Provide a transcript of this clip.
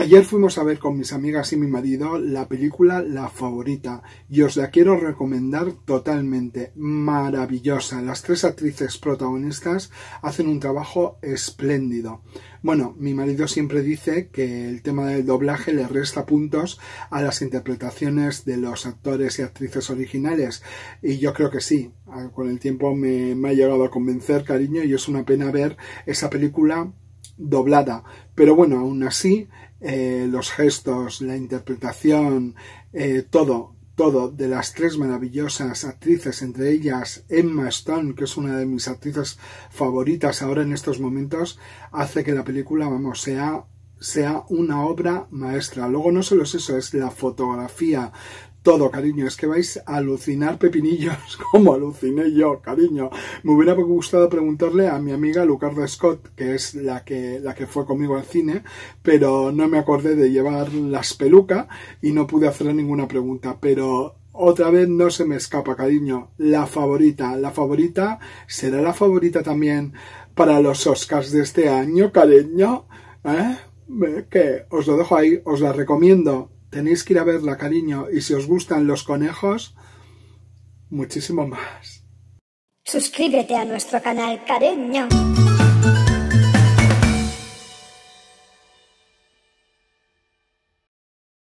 Ayer fuimos a ver con mis amigas y mi marido la película La Favorita y os la quiero recomendar totalmente. Maravillosa. Las tres actrices protagonistas hacen un trabajo espléndido. Bueno, mi marido siempre dice que el tema del doblaje le resta puntos a las interpretaciones de los actores y actrices originales y yo creo que sí. Con el tiempo me, me ha llegado a convencer, cariño, y es una pena ver esa película doblada. Pero bueno, aún así, eh, los gestos, la interpretación, eh, todo, todo de las tres maravillosas actrices, entre ellas Emma Stone, que es una de mis actrices favoritas ahora en estos momentos, hace que la película, vamos, sea sea una obra maestra. Luego no solo es eso, es la fotografía, todo, cariño. Es que vais a alucinar pepinillos como aluciné yo, cariño. Me hubiera gustado preguntarle a mi amiga Lucarda Scott, que es la que, la que fue conmigo al cine, pero no me acordé de llevar las pelucas y no pude hacerle ninguna pregunta. Pero otra vez no se me escapa, cariño. La favorita, la favorita será la favorita también para los Oscars de este año, cariño. ¿Eh? Que os lo dejo ahí, os la recomiendo Tenéis que ir a verla, cariño, y si os gustan los conejos, muchísimo más. Suscríbete a nuestro canal, cariño.